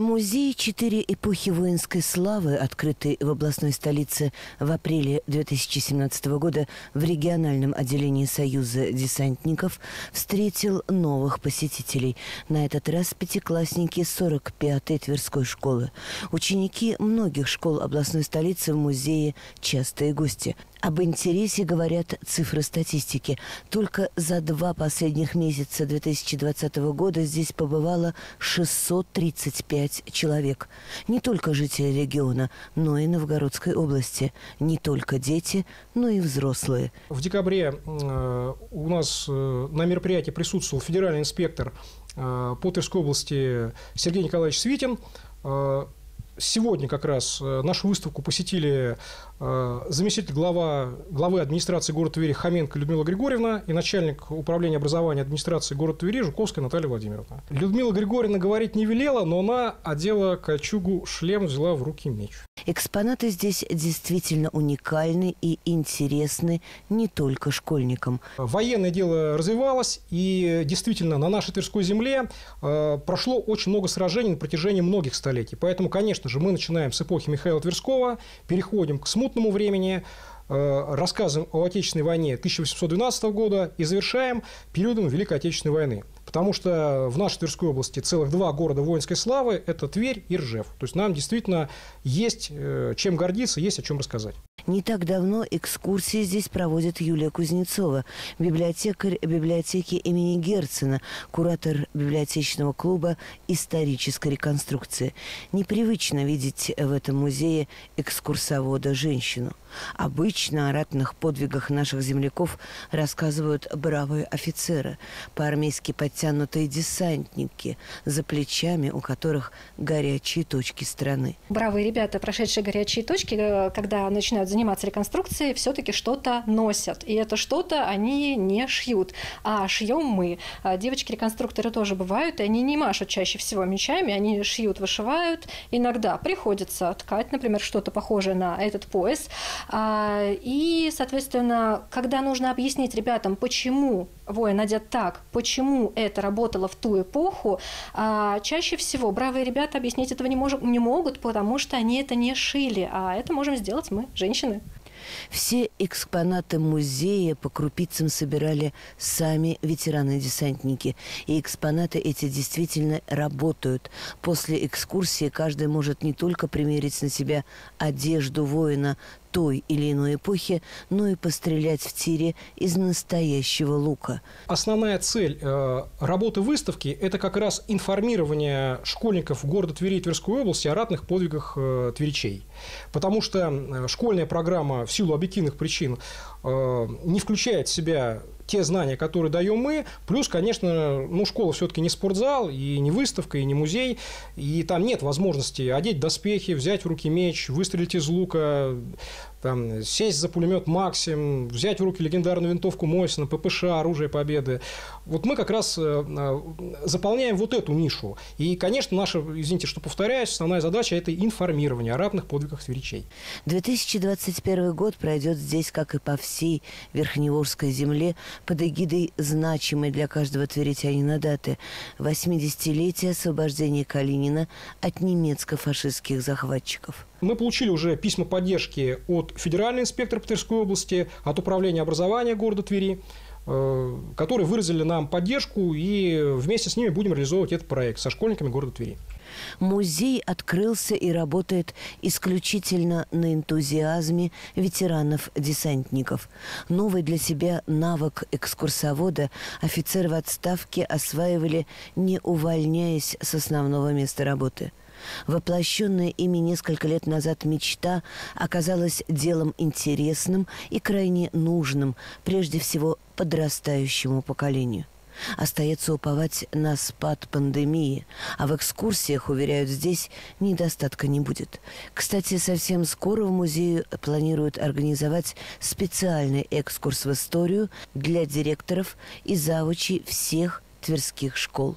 Музей «Четыре эпохи воинской славы», открытый в областной столице в апреле 2017 года в региональном отделении Союза десантников, встретил новых посетителей. На этот раз пятиклассники 45-й Тверской школы. Ученики многих школ областной столицы в музее – частые гости. Об интересе говорят цифры статистики. Только за два последних месяца 2020 года здесь побывало 635 человек. Не только жители региона, но и Новгородской области. Не только дети, но и взрослые. В декабре э, у нас э, на мероприятии присутствовал федеральный инспектор э, по Тверской области Сергей Николаевич Свитин. Сегодня как раз нашу выставку посетили Э, заместитель глава, главы администрации города Твери Хоменко Людмила Григорьевна и начальник управления образования администрации города Твери Жуковская Наталья Владимировна. Людмила Григорьевна говорить не велела, но она одела кольчугу, шлем, взяла в руки меч. Экспонаты здесь действительно уникальны и интересны не только школьникам. Военное дело развивалось, и действительно на нашей Тверской земле э, прошло очень много сражений на протяжении многих столетий. Поэтому, конечно же, мы начинаем с эпохи Михаила Тверского, переходим к смутному времени, э, рассказом о Отечественной войне 1812 года и завершаем периодом Великой Отечественной войны. Потому что в нашей Тверской области целых два города воинской славы – это Тверь и Ржев. То есть нам действительно есть э, чем гордиться, есть о чем рассказать. Не так давно экскурсии здесь проводит Юлия Кузнецова, библиотекарь библиотеки имени Герцена, куратор библиотечного клуба исторической реконструкции. Непривычно видеть в этом музее экскурсовода женщину. Обычно о ратных подвигах наших земляков рассказывают бравые офицеры, по-армейски подтянутые десантники, за плечами у которых горячие точки страны. Бравые ребята, прошедшие горячие точки, э, когда начинают заниматься реконструкцией, все-таки что-то носят. И это что-то они не шьют, а шьем мы. А девочки-реконструкторы тоже бывают, и они не машут чаще всего мечами, они шьют, вышивают. Иногда приходится ткать, например, что-то похожее на этот пояс. А, и, соответственно, когда нужно объяснить ребятам, почему воин одет так, почему это работало в ту эпоху, а, чаще всего бравые ребята объяснить этого не, мож- не могут, потому что они это не шили, а это можем сделать мы, женщины. Все экспонаты музея по крупицам собирали сами ветераны-десантники. И экспонаты эти действительно работают. После экскурсии каждый может не только примерить на себя одежду воина той или иной эпохи, но и пострелять в тире из настоящего лука. Основная цель э, работы выставки – это как раз информирование школьников города Твери и Тверской области о ратных подвигах э, тверичей. Потому что э, школьная программа в силу объективных причин э, не включает в себя те знания, которые даем мы, плюс, конечно, ну, школа все-таки не спортзал, и не выставка, и не музей, и там нет возможности одеть доспехи, взять в руки меч, выстрелить из лука, там, сесть за пулемет Максим, взять в руки легендарную винтовку Мосина, ППШ, оружие победы. Вот мы как раз э, э, заполняем вот эту нишу. И, конечно, наша, извините, что повторяюсь, основная задача – это информирование о ратных подвигах тверичей. 2021 год пройдет здесь, как и по всей Верхневорской земле, под эгидой значимой для каждого тверитянина даты – 80-летие освобождения Калинина от немецко-фашистских захватчиков. Мы получили уже письма поддержки от федерального инспектора Тверской области, от управления образования города Твери, э, которые выразили нам поддержку, и вместе с ними будем реализовывать этот проект со школьниками города Твери. Музей открылся и работает исключительно на энтузиазме ветеранов-десантников. Новый для себя навык экскурсовода офицеры в отставке осваивали, не увольняясь с основного места работы – Воплощенная ими несколько лет назад мечта оказалась делом интересным и крайне нужным, прежде всего подрастающему поколению. Остается уповать на спад пандемии, а в экскурсиях, уверяют, здесь недостатка не будет. Кстати, совсем скоро в музее планируют организовать специальный экскурс в историю для директоров и завучей всех тверских школ.